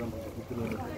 Ramazan'ı kutlu olsun.